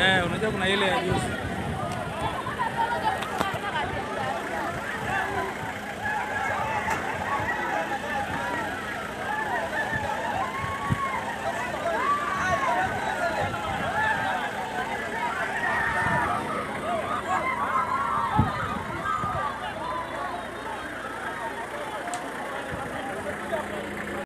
Eh, unajua kuna ile ya juzi.